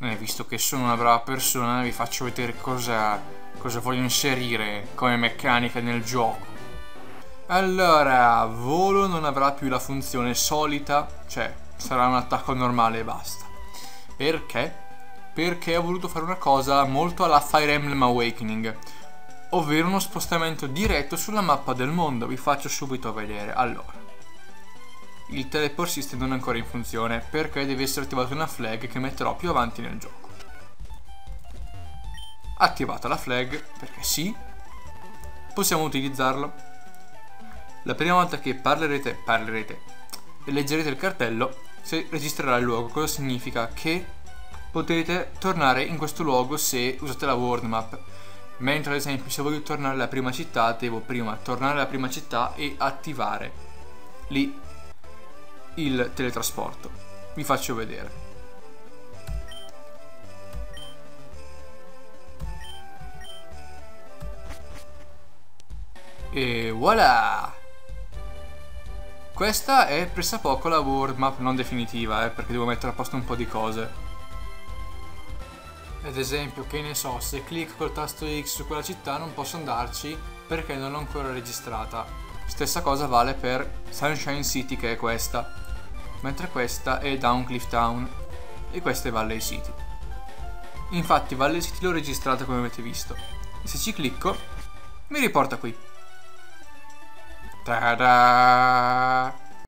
eh, visto che sono una brava persona, vi faccio vedere cosa, cosa voglio inserire come meccanica nel gioco. Allora, volo non avrà più la funzione solita, cioè sarà un attacco normale e basta. Perché? Perché ho voluto fare una cosa molto alla Fire Emblem Awakening, ovvero uno spostamento diretto sulla mappa del mondo. Vi faccio subito vedere. Allora, il teleport system non è ancora in funzione perché deve essere attivata una flag che metterò più avanti nel gioco. Attivata la flag, perché sì, possiamo utilizzarlo. La prima volta che parlerete, parlerete e leggerete il cartello, si registrerà il luogo. Cosa significa? Che potete tornare in questo luogo se usate la world map. Mentre ad esempio se voglio tornare alla prima città, devo prima tornare alla prima città e attivare lì il teletrasporto. Vi faccio vedere. E voilà! Questa è pressappoco la world map non definitiva, eh, perché devo mettere a posto un po' di cose. Ad esempio, che ne so, se clicco col tasto X su quella città non posso andarci perché non l'ho ancora registrata. Stessa cosa vale per Sunshine City che è questa, mentre questa è Downcliff Town e questa è Valley City. Infatti Valley City l'ho registrata come avete visto. Se ci clicco mi riporta qui. Ta-da!